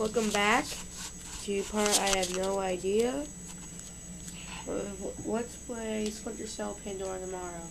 Welcome back to part I have no idea. Let's play Splinter Cell Pandora tomorrow.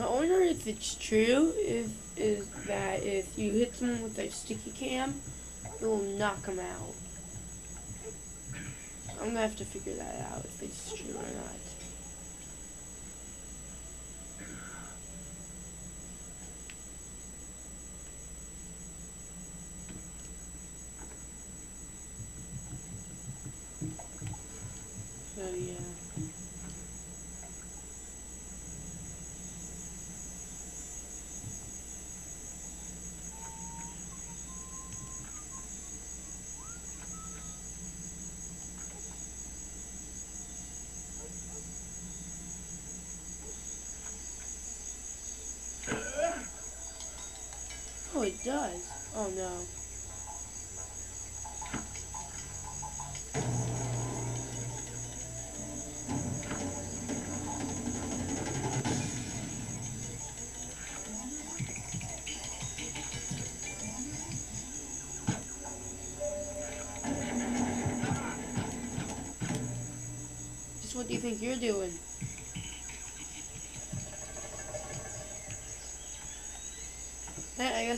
I wonder if it's true if is that if you hit someone with a sticky cam, it will knock them out. I'm gonna have to figure that out if it's true or not. So yeah. Oh, it does. Oh no. Just what do you think you're doing?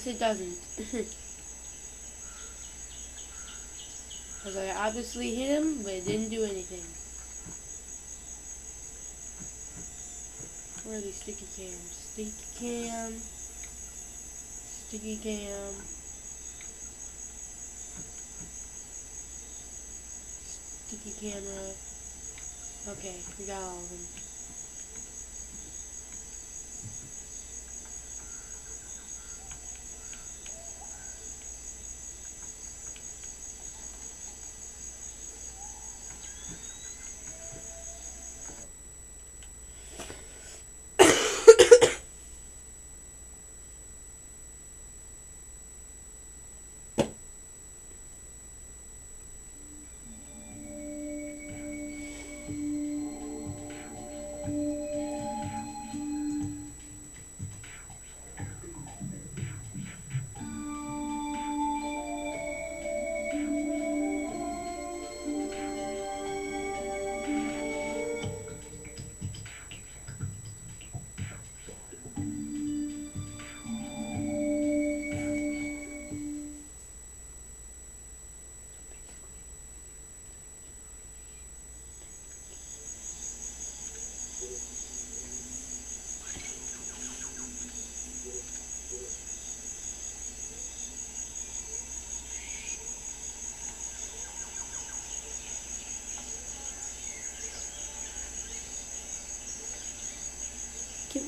It doesn't. Mm-hmm. Because I obviously hit him, but it didn't do anything. Where are these sticky cams? Sticky cam. Sticky cam. Sticky camera. Okay, we got all of them.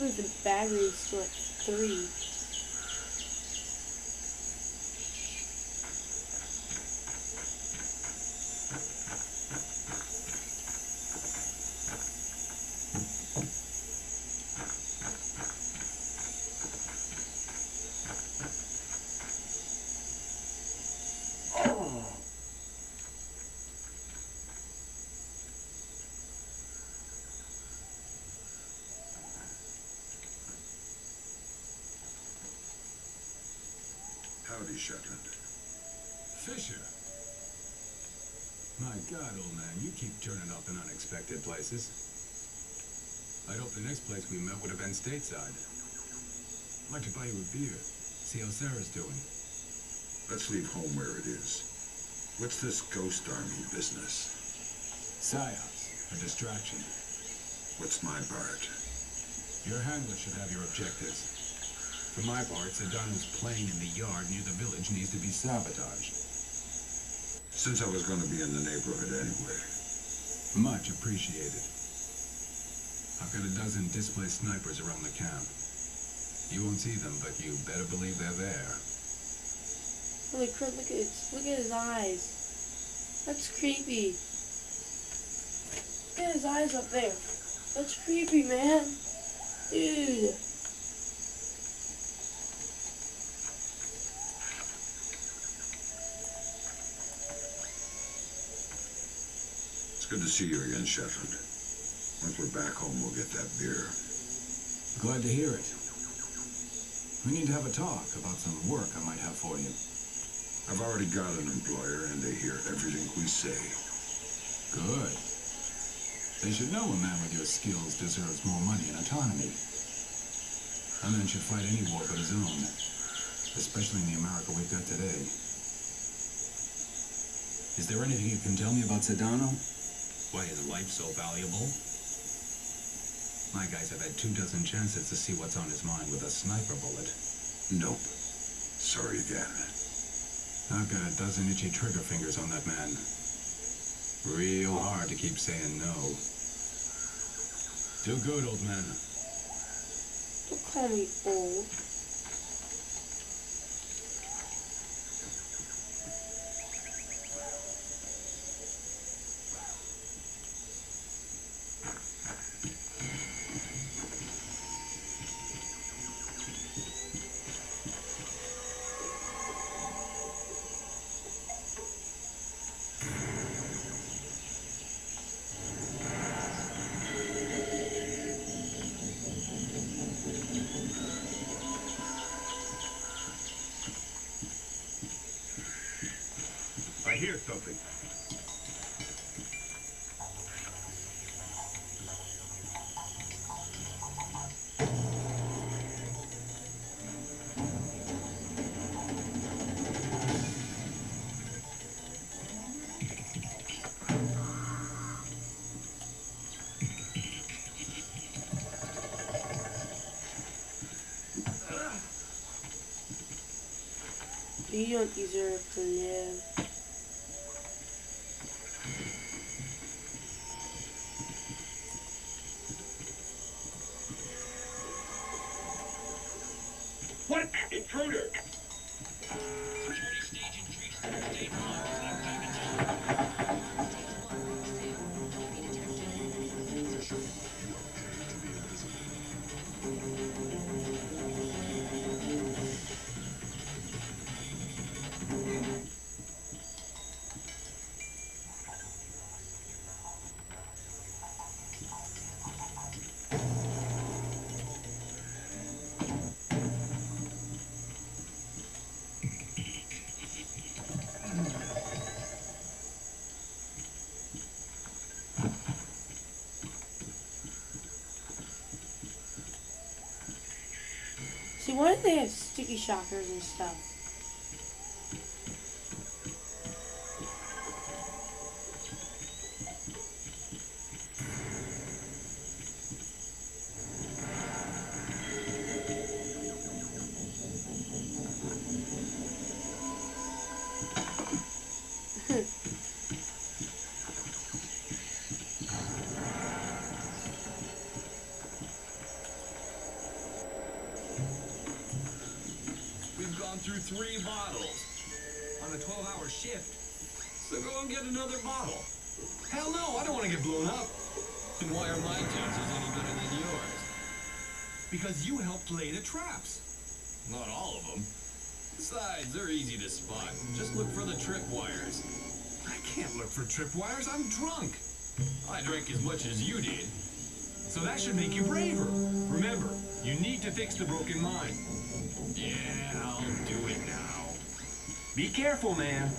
Believe the battery's still at three. Howdy, Shetland. Fisher. My God, old man, you keep turning up in unexpected places. I'd hope the next place we met would have been stateside. I'd like to buy you a beer. See how Sarah's doing. Let's leave home where it is. What's this ghost army business? Psyops, a distraction. What's my part? Your handler should have your objectives. For my part, Sadono's playing in the yard near the village needs to be sabotaged. Since I was going to be in the neighborhood anyway. Much appreciated. I've got a dozen displaced snipers around the camp. You won't see them, but you better believe they're there. Holy crap, look at his, look at his eyes. That's creepy. Look at his eyes up there. That's creepy, man. Dude. Good to see you again, Shetland. Once we're back home, we'll get that beer. Glad to hear it. We need to have a talk about some work I might have for you. I've already got an employer, and they hear everything we say. Good. They should know a man with your skills deserves more money and autonomy. A man should fight any war but his own, especially in the America we've got today. Is there anything you can tell me about Sadono? Why is life so valuable? My guys have had two dozen chances to see what's on his mind with a sniper bullet. Nope. Sorry again. I've got a dozen itchy trigger fingers on that man. Real hard to keep saying no. Too good, old man. Don't call me old. I hear something. You don't deserve to See, why do they have sticky shockers and stuff? Three bottles on a 12-hour shift. So go and get another bottle. Hell no, I don't want to get blown up. And why are my chances any better than yours? Because you helped lay the traps. Not all of them. Besides, they're easy to spot. Just look for the trip wires. I can't look for trip wires. I'm drunk. I drank as much as you did. So that should make you braver. Remember, you need to fix the broken mine. Yeah, I'll do it now. Be careful, man.